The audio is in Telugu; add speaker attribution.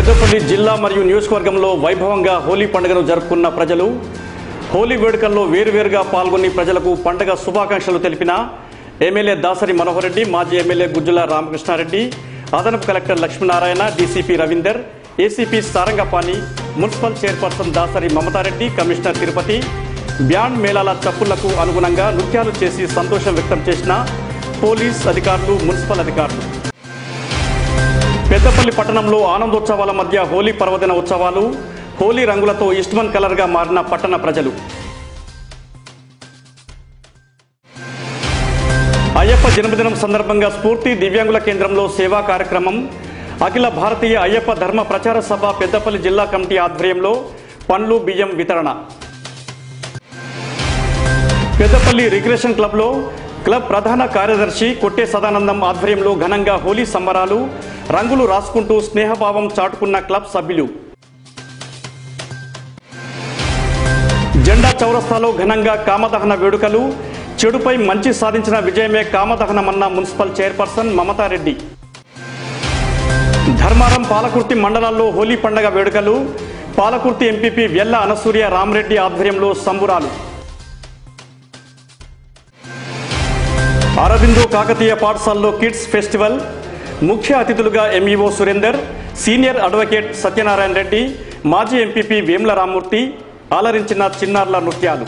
Speaker 1: పెద్దపల్లి జిల్లా మరియు నియోజకవర్గంలో వైభవంగా హోలీ పండుగను జరుపుకున్న ప్రజలు హోలీ వేడుకల్లో వేరువేరుగా పాల్గొని ప్రజలకు పండుగ శుభాకాంక్షలు తెలిపిన ఎమ్మెల్యే దాసరి మనోహర్ రెడ్డి మాజీ ఎమ్మెల్యే గుజ్జుల రామకృష్ణారెడ్డి అదనపు collector Lakshminarayana DCP Ravinder ACP Sarangapani municipal chairperson Dasari Mamata Reddy commissioner Tirupati band మేళాల చప్పులకు అనుగుణంగా నృత్యాలు చేసి సంతోషం వ్యక్తం చేసిన పోలీస్ అధికారులు మున్సిపల్ అధికారులు. పెద్దపల్లి పట్టణంలో ఆనందోత్సవాల మధ్య హోలీ పర్వదిన ఉత్సవాలు హోలీ రంగులతో ఇస్ట్మన్ కలర్గా మారిన పట్టణ ప్రజలు. అయ్యప్ప జన్మదినం సందర్భంగా స్ఫూర్తి దివ్యాంగుల కేంద్రంలో సేవా కార్యక్రమం. అఖిల భారతీయ అయ్యప్ప ధర్మ ప్రచార సభ పెద్దపల్లి జిల్లా కమిటీ ఆధ్వర్యంలో పండ్లు బియ్యం వితరణ. పెద్దపల్లి రిక్రియేషన్ క్లబ్లో క్లబ్ ప్రధాన కార్యదర్శి కొట్టే సదానందం ఆధ్వర్యంలో ఘనంగా హోలీ సంబరాలు రంగులు రాసుకుంటూ స్నేహభావం చాటుకున్న క్లబ్ సభ్యులు. జెండా చౌరస్తాలో ఘనంగా కామదహన వేడుకలు. చెడుపై మంచి సాధించిన విజయమే కామదహనమన్న మున్సిపల్ చైర్పర్సన్ మమతారెడ్డి. ధర్మారం పాలకుర్తి మండలాల్లో హోలీ పండగ వేడుకలు. పాలకుర్తి ఎంపీపీ వెల్ల అనసూర్య రామరెడ్డి ఆధ్వర్యంలో సంబురాలు. అరవిందో కాకతీయ పాఠశాలలో కిడ్స్ ఫెస్టివల్. ముఖ్య అతిథులుగా MEO Surender senior advocate Satyanarayana Reddy మాజీ ఎంపీపీ వేముల రామ్మూర్తి ఆలరించిన చిన్నారుల నృత్యాలు.